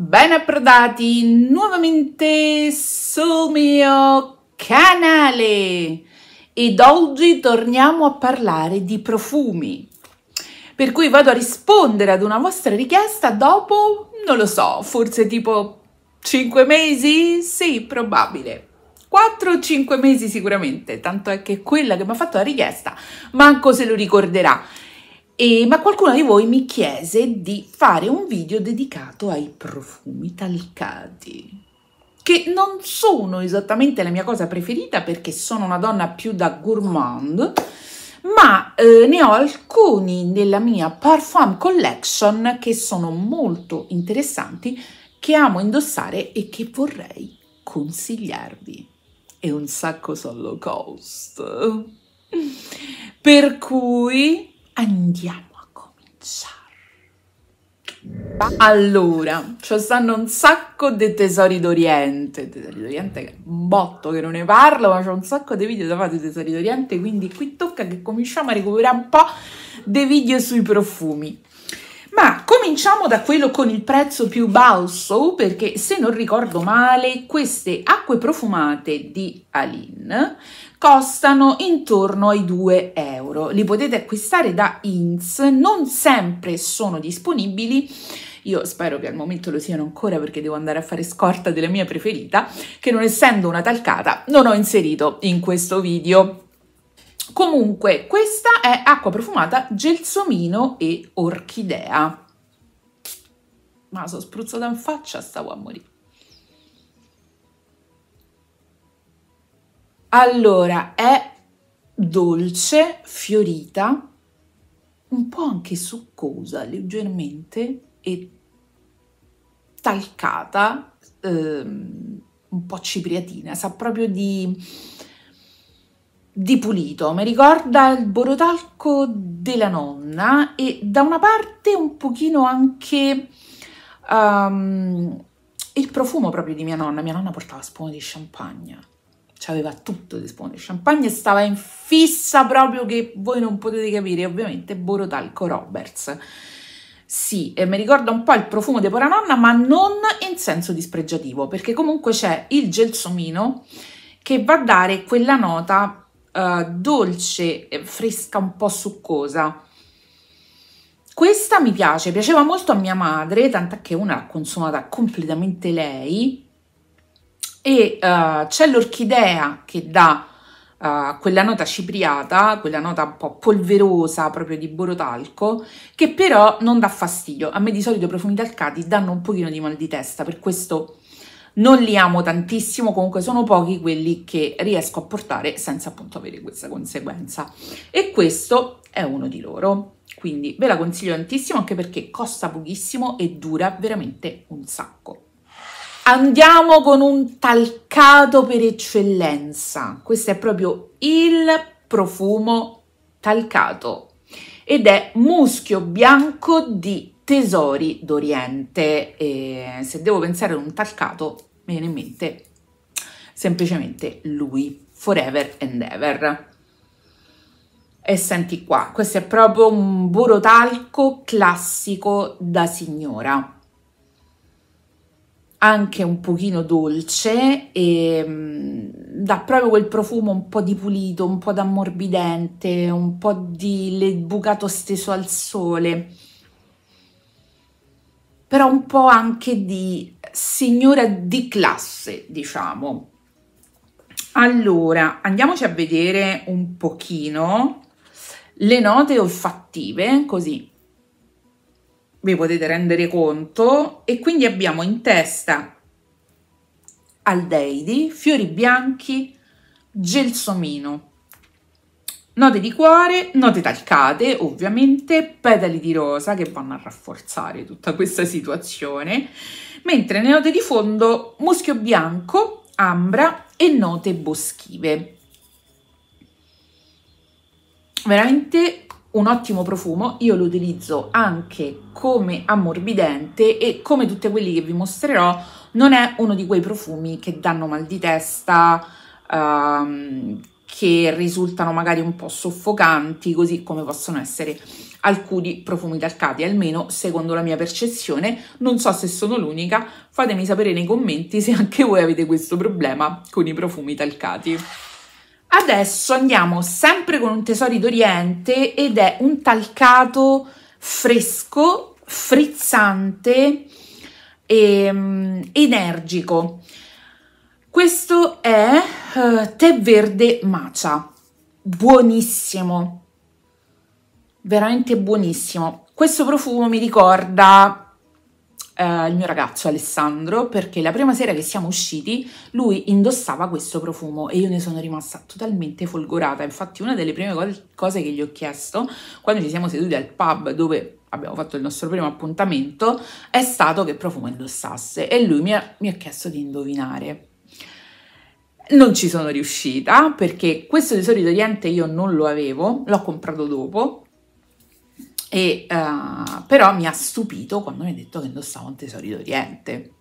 Ben approdati nuovamente sul mio canale ed oggi torniamo a parlare di profumi. Per cui vado a rispondere ad una vostra richiesta dopo, non lo so, forse tipo 5 mesi? Sì, probabile. 4 o 5 mesi sicuramente, tanto è che quella che mi ha fatto la richiesta manco se lo ricorderà. E, ma qualcuno di voi mi chiese di fare un video dedicato ai profumi talcati, che non sono esattamente la mia cosa preferita perché sono una donna più da gourmand, ma eh, ne ho alcuni nella mia Parfum Collection che sono molto interessanti, che amo indossare e che vorrei consigliarvi. E un sacco sono low cost. Per cui andiamo a cominciare. Allora, ci stanno un sacco di tesori d'Oriente, tesori d'Oriente che botto che non ne parlo, ma c'è un sacco di video da fare di tesori d'Oriente, quindi qui tocca che cominciamo a recuperare un po' dei video sui profumi. Ma cominciamo da quello con il prezzo più basso, perché se non ricordo male, queste acque profumate di Aline costano intorno ai 2 euro. Li potete acquistare da Inz, non sempre sono disponibili. Io spero che al momento lo siano ancora perché devo andare a fare scorta della mia preferita, che non essendo una talcata non ho inserito in questo video. Comunque, questa è acqua profumata gelsomino e orchidea. Ma sono spruzzata in faccia, stavo a morire. Allora, è dolce, fiorita, un po' anche succosa, leggermente, e talcata, ehm, un po' cipriatina, sa proprio di, di pulito. Mi ricorda il borotalco della nonna e da una parte un pochino anche um, il profumo proprio di mia nonna. Mia nonna portava spuma di champagne aveva tutto di spone champagne e stava in fissa proprio che voi non potete capire, ovviamente Borotalco Roberts. Sì, e mi ricorda un po' il profumo di Poranonna, ma non in senso dispregiativo, perché comunque c'è il gelsomino che va a dare quella nota uh, dolce, fresca, un po' succosa. Questa mi piace, piaceva molto a mia madre, tant'è che una l'ha consumata completamente lei, e uh, c'è l'orchidea che dà uh, quella nota cipriata, quella nota un po' polverosa proprio di borotalco, che però non dà fastidio. A me di solito i profumi talcati danno un pochino di mal di testa, per questo non li amo tantissimo, comunque sono pochi quelli che riesco a portare senza appunto avere questa conseguenza. E questo è uno di loro. Quindi ve la consiglio tantissimo anche perché costa pochissimo e dura veramente un sacco. Andiamo con un talcato per eccellenza. Questo è proprio il profumo talcato ed è muschio bianco di Tesori d'Oriente. E se devo pensare ad un talcato, mi viene in mente semplicemente lui, Forever and Ever. E senti qua, questo è proprio un borotalco classico da signora anche un pochino dolce e mm, dà proprio quel profumo un po' di pulito, un po' d'ammorbidente, un po' di bucato steso al sole, però un po' anche di signora di classe, diciamo. Allora, andiamoci a vedere un pochino le note olfattive, così vi potete rendere conto e quindi abbiamo in testa aldeidi, fiori bianchi, gelsomino, note di cuore, note talcate ovviamente, petali di rosa che vanno a rafforzare tutta questa situazione, mentre le note di fondo muschio bianco, ambra e note boschive. Veramente un ottimo profumo, io lo utilizzo anche come ammorbidente e come tutti quelli che vi mostrerò non è uno di quei profumi che danno mal di testa, um, che risultano magari un po' soffocanti, così come possono essere alcuni profumi talcati, almeno secondo la mia percezione. Non so se sono l'unica, fatemi sapere nei commenti se anche voi avete questo problema con i profumi talcati. Adesso andiamo sempre con un Tesori d'Oriente ed è un talcato fresco, frizzante e um, energico. Questo è uh, tè verde matcha, buonissimo, veramente buonissimo. Questo profumo mi ricorda Uh, il mio ragazzo Alessandro perché la prima sera che siamo usciti lui indossava questo profumo e io ne sono rimasta totalmente folgorata. Infatti una delle prime cose che gli ho chiesto quando ci siamo seduti al pub dove abbiamo fatto il nostro primo appuntamento è stato che profumo indossasse e lui mi ha, mi ha chiesto di indovinare non ci sono riuscita perché questo tesoro d'Oriente io non lo avevo, l'ho comprato dopo e, uh, però mi ha stupito quando mi ha detto che indossava un tesori d'Oriente.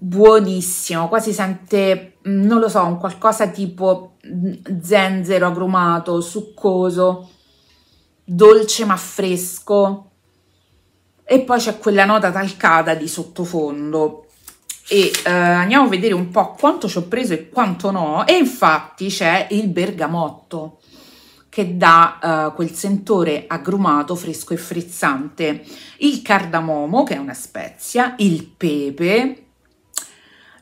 Buonissimo, quasi sente, mm, non lo so, un qualcosa tipo mm, zenzero agrumato, succoso, dolce ma fresco. E poi c'è quella nota talcata di sottofondo. E uh, andiamo a vedere un po' quanto ci ho preso e quanto no. E infatti c'è il bergamotto che dà uh, quel sentore agrumato, fresco e frizzante, il cardamomo, che è una spezia, il pepe,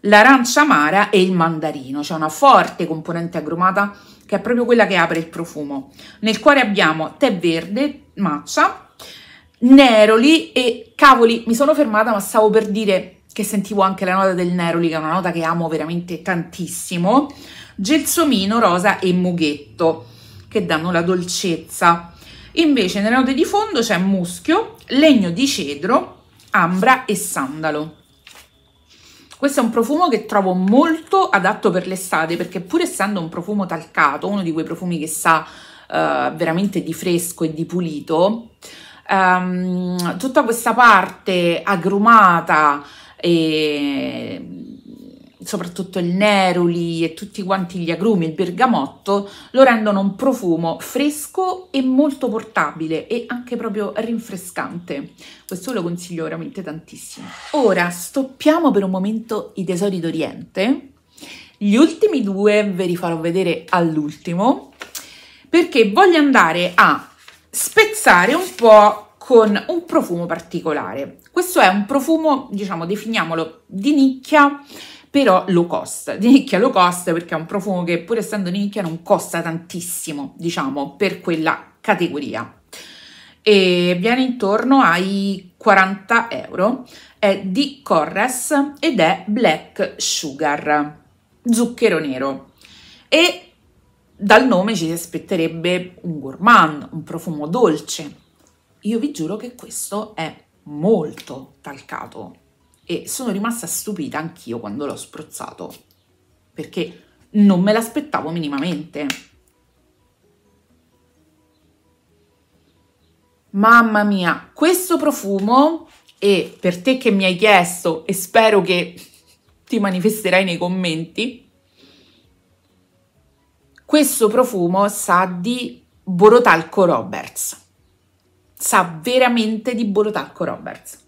l'arancia amara e il mandarino, c'è una forte componente agrumata che è proprio quella che apre il profumo. Nel cuore abbiamo tè verde, matcha, neroli e cavoli, mi sono fermata ma stavo per dire che sentivo anche la nota del neroli, che è una nota che amo veramente tantissimo, gelsomino, rosa e mughetto che danno la dolcezza. Invece nelle note di fondo c'è muschio, legno di cedro, ambra e sandalo. Questo è un profumo che trovo molto adatto per l'estate perché pur essendo un profumo talcato, uno di quei profumi che sa uh, veramente di fresco e di pulito, um, tutta questa parte agrumata e soprattutto il neroli e tutti quanti gli agrumi, il bergamotto, lo rendono un profumo fresco e molto portabile e anche proprio rinfrescante. Questo lo consiglio veramente tantissimo. Ora stoppiamo per un momento i tesori d'Oriente. Gli ultimi due ve li farò vedere all'ultimo perché voglio andare a spezzare un po' con un profumo particolare. Questo è un profumo, diciamo, definiamolo di nicchia, però low cost, di nicchia low cost perché è un profumo che pur essendo di nicchia non costa tantissimo, diciamo, per quella categoria. E viene intorno ai 40 euro, è di Corres ed è Black Sugar, zucchero nero. E dal nome ci si aspetterebbe un gourmand, un profumo dolce. Io vi giuro che questo è molto talcato e sono rimasta stupita anch'io quando l'ho spruzzato, perché non me l'aspettavo minimamente. Mamma mia, questo profumo, e per te che mi hai chiesto, e spero che ti manifesterai nei commenti, questo profumo sa di Borotalco Roberts. Sa veramente di Borotalco Roberts.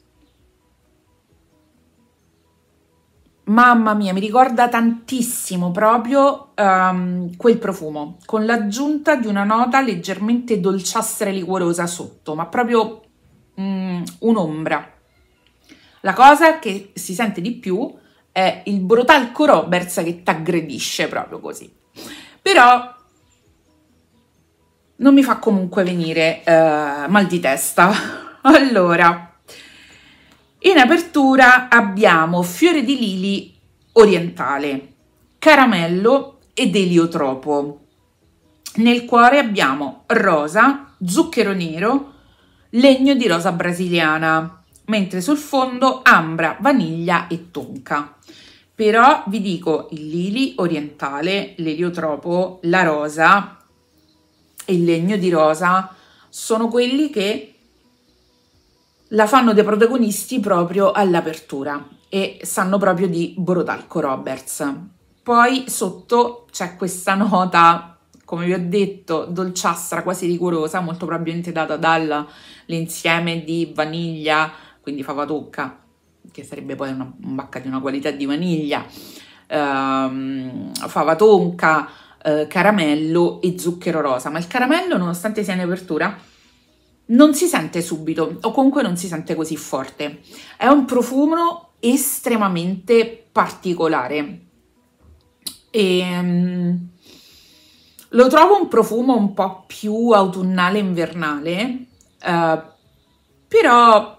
Mamma mia, mi ricorda tantissimo proprio um, quel profumo, con l'aggiunta di una nota leggermente dolciastra e liquorosa sotto, ma proprio um, un'ombra. La cosa che si sente di più è il Brotalco Roberts che ti aggredisce proprio così. Però non mi fa comunque venire uh, mal di testa. Allora, in apertura abbiamo fiore di lili orientale, caramello ed eliotropo. Nel cuore abbiamo rosa, zucchero nero, legno di rosa brasiliana, mentre sul fondo ambra, vaniglia e tonka. Però vi dico il lili orientale, l'eliotropo, la rosa e il legno di rosa sono quelli che la fanno dei protagonisti proprio all'apertura e sanno proprio di Borotalco Roberts. Poi sotto c'è questa nota come vi ho detto, dolciastra quasi rigorosa, molto probabilmente data dall'insieme di vaniglia, quindi fava tocca, che sarebbe poi una bacca di una qualità di vaniglia, ehm, fava tonka, eh, caramello e zucchero rosa, ma il caramello, nonostante sia in apertura, non si sente subito o comunque non si sente così forte. È un profumo estremamente particolare. E, um, lo trovo un profumo un po' più autunnale invernale, uh, però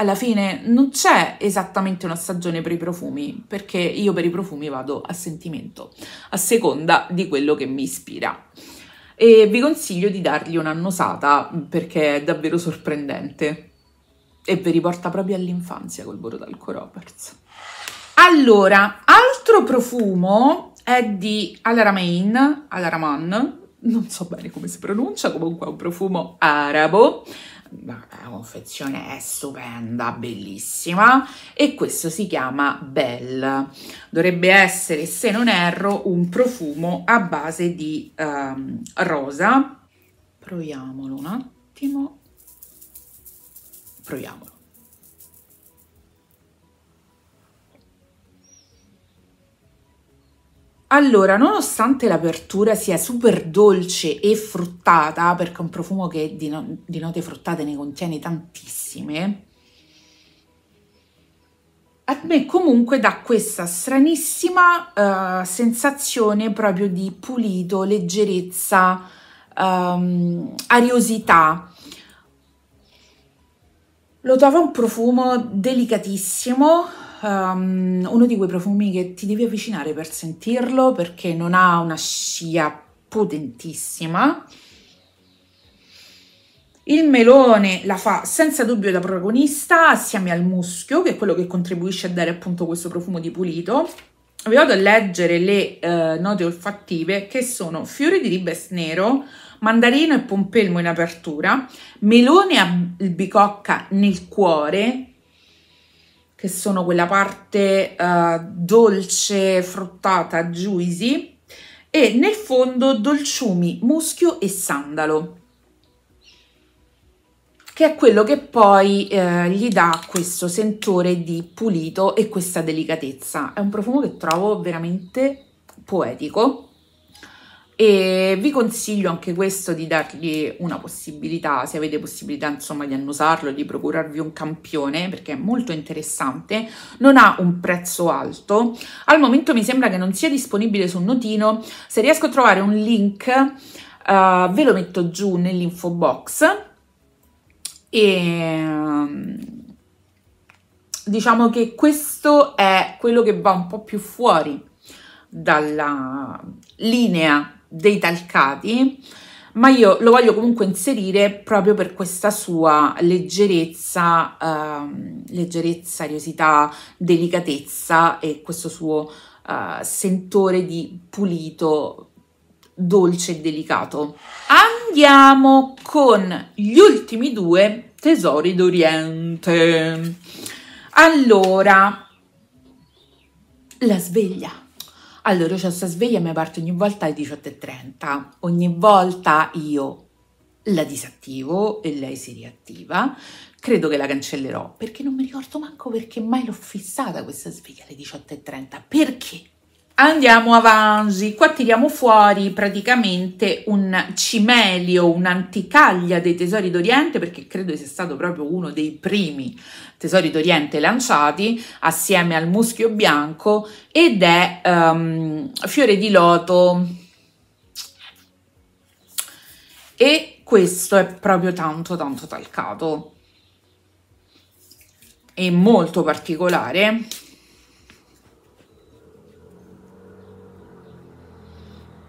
alla fine non c'è esattamente una stagione per i profumi, perché io per i profumi vado a sentimento, a seconda di quello che mi ispira. E vi consiglio di dargli un'annusata perché è davvero sorprendente e vi riporta proprio all'infanzia col Borodalco Roberts. Allora, altro profumo è di Alaramein, Alaraman, non so bene come si pronuncia, comunque è un profumo arabo, la confezione è stupenda, bellissima e questo si chiama Belle. Dovrebbe essere, se non erro, un profumo a base di um, rosa. Proviamolo un attimo. Proviamolo. Allora, nonostante l'apertura sia super dolce e fruttata, perché è un profumo che di, no di note fruttate ne contiene tantissime, a me comunque dà questa stranissima uh, sensazione proprio di pulito, leggerezza, um, ariosità. Lo trovo un profumo delicatissimo, um, uno di quei profumi che ti devi avvicinare per sentirlo perché non ha una scia potentissima. Il melone la fa senza dubbio da protagonista assieme al muschio, che è quello che contribuisce a dare appunto questo profumo di pulito. Vi vado a leggere le uh, note olfattive che sono fiori di ribes nero, mandarino e pompelmo in apertura, melone albicocca nel cuore, che sono quella parte uh, dolce, fruttata, juicy, e nel fondo dolciumi, muschio e sandalo, che è quello che poi eh, gli dà questo sentore di pulito e questa delicatezza. È un profumo che trovo veramente poetico e vi consiglio anche questo di dargli una possibilità, se avete possibilità insomma di annusarlo, di procurarvi un campione perché è molto interessante, non ha un prezzo alto, al momento mi sembra che non sia disponibile su Notino, se riesco a trovare un link uh, ve lo metto giù nell'info box. E um, diciamo che questo è quello che va un po' più fuori dalla linea dei talcati, ma io lo voglio comunque inserire proprio per questa sua leggerezza, uh, leggerezza, ariosità, delicatezza e questo suo uh, sentore di pulito, dolce e delicato. Andiamo con gli ultimi due tesori d'Oriente. Allora, la sveglia. Allora, io ho questa sveglia e mi parte ogni volta alle 18.30. Ogni volta io la disattivo e lei si riattiva. Credo che la cancellerò perché non mi ricordo manco perché mai l'ho fissata questa sveglia alle 18.30. Perché? Andiamo avanti, qua tiriamo fuori praticamente un cimelio, un'anticaglia dei tesori d'Oriente perché credo sia stato proprio uno dei primi tesori d'Oriente lanciati assieme al muschio bianco ed è um, fiore di loto. E questo è proprio tanto tanto talcato. È molto particolare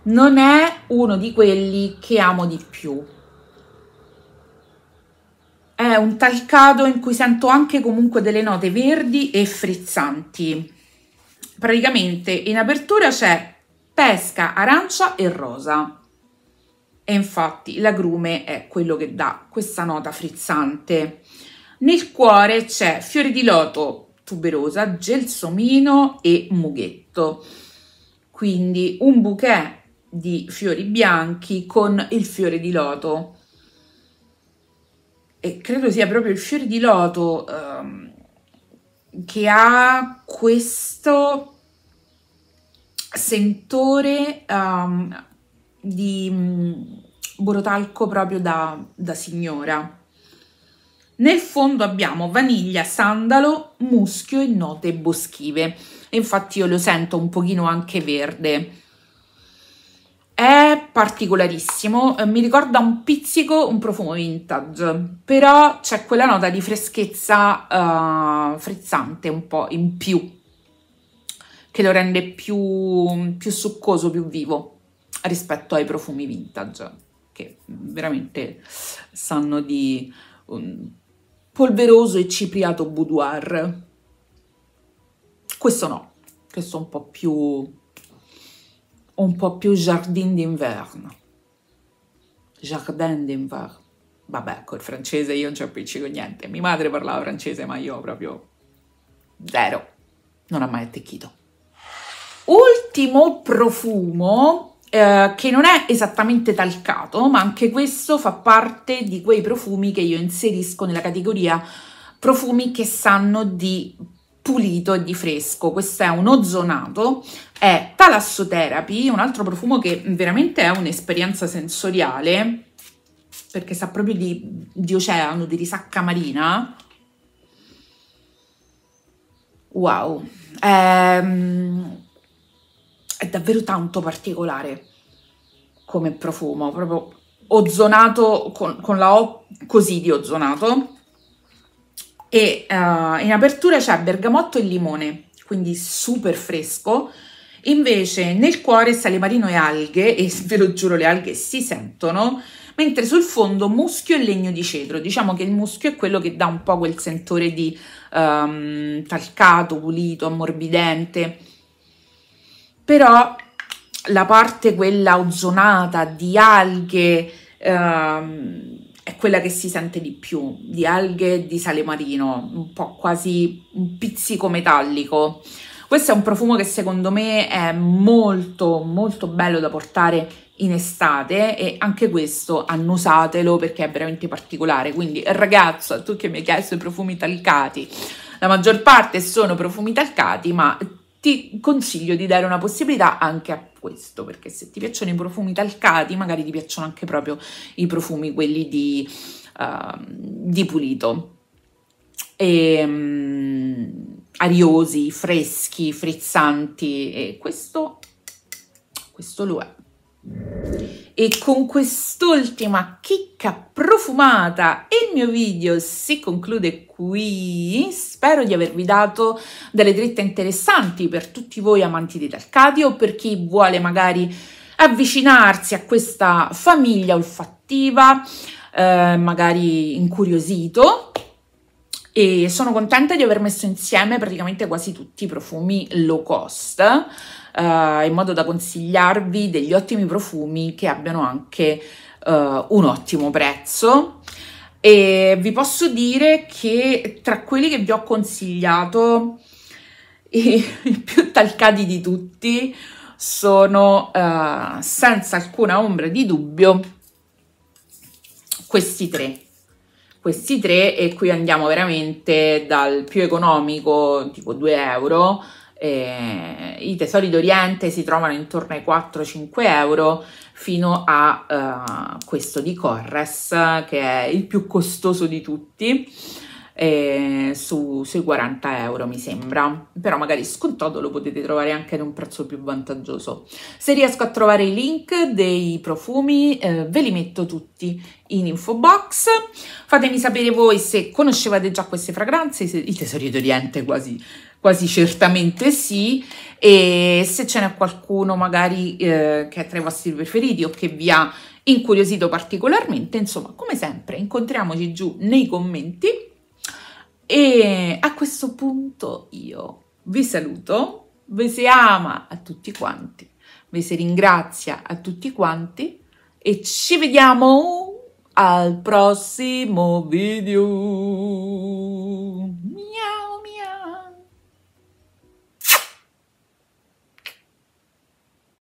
non è uno di quelli che amo di più. È un talcato in cui sento anche comunque delle note verdi e frizzanti. Praticamente in apertura c'è pesca, arancia e rosa. E infatti l'agrume è quello che dà questa nota frizzante. Nel cuore c'è fiori di loto, tuberosa, gelsomino e mughetto. Quindi un bouquet di fiori bianchi con il fiore di loto e credo sia proprio il fiore di loto um, che ha questo sentore um, di um, borotalco proprio da, da signora. Nel fondo abbiamo vaniglia, sandalo, muschio e note boschive. infatti io lo sento un pochino anche verde. È particolarissimo, eh, mi ricorda un pizzico un profumo vintage, però c'è quella nota di freschezza uh, frizzante un po' in più, che lo rende più, più succoso, più vivo rispetto ai profumi vintage, che veramente sanno di un polveroso e cipriato boudoir. Questo no, questo è un po' più un po' più jardin d'inverno. Jardin d'inverno. Vabbè, col francese io non ci appiccico niente. Mia madre parlava francese, ma io proprio zero. Non ha mai attecchito. Ultimo profumo eh, che non è esattamente talcato, ma anche questo fa parte di quei profumi che io inserisco nella categoria profumi che sanno di pulito e di fresco. Questo è un ozonato, è Talassoterapy, un altro profumo che veramente è un'esperienza sensoriale, perché sa proprio di, di oceano, di risacca marina. Wow, è, ehm, è davvero tanto particolare come profumo, proprio ozonato con, con la O così di ozonato e uh, in apertura c'è bergamotto e limone, quindi super fresco. Invece nel cuore sale marino e alghe, e ve lo giuro le alghe si sentono, mentre sul fondo muschio e legno di cedro. Diciamo che il muschio è quello che dà un po' quel sentore di um, talcato, pulito, ammorbidente. Però la parte quella ozonata di alghe... Um, è quella che si sente di più, di alghe e di sale marino, un po' quasi un pizzico metallico. Questo è un profumo che secondo me è molto molto bello da portare in estate e anche questo annusatelo perché è veramente particolare. Quindi ragazzo, tu che mi hai chiesto i profumi talcati, la maggior parte sono profumi talcati, ma ti consiglio di dare una possibilità anche a questo, perché se ti piacciono i profumi talcati, magari ti piacciono anche proprio i profumi, quelli di, uh, di pulito. E, um, ariosi, freschi, frizzanti, e questo, questo lo è. E con quest'ultima chicca profumata il mio video si conclude qui. Spero di avervi dato delle dritte interessanti per tutti voi amanti di Talcati o per chi vuole magari avvicinarsi a questa famiglia olfattiva, eh, magari incuriosito. E sono contenta di aver messo insieme praticamente quasi tutti i profumi low cost uh, in modo da consigliarvi degli ottimi profumi che abbiano anche uh, un ottimo prezzo. E vi posso dire che tra quelli che vi ho consigliato, i, i più talcati di tutti sono uh, senza alcuna ombra di dubbio questi tre questi tre e qui andiamo veramente dal più economico tipo 2 euro eh, I tesori d'Oriente si trovano intorno ai 4-5 euro fino a uh, questo di Corres che è il più costoso di tutti eh, su, sui 40 euro mi sembra. Però magari scontato lo potete trovare anche ad un prezzo più vantaggioso. Se riesco a trovare i link dei profumi eh, ve li metto tutti in info box. Fatemi sapere voi se conoscevate già queste fragranze i tesori d'Oriente quasi quasi certamente sì, e se ce n'è qualcuno magari eh, che è tra i vostri preferiti o che vi ha incuriosito particolarmente, insomma, come sempre, incontriamoci giù nei commenti e a questo punto io vi saluto, vi si ama a tutti quanti, vi si ringrazia a tutti quanti e ci vediamo al prossimo video.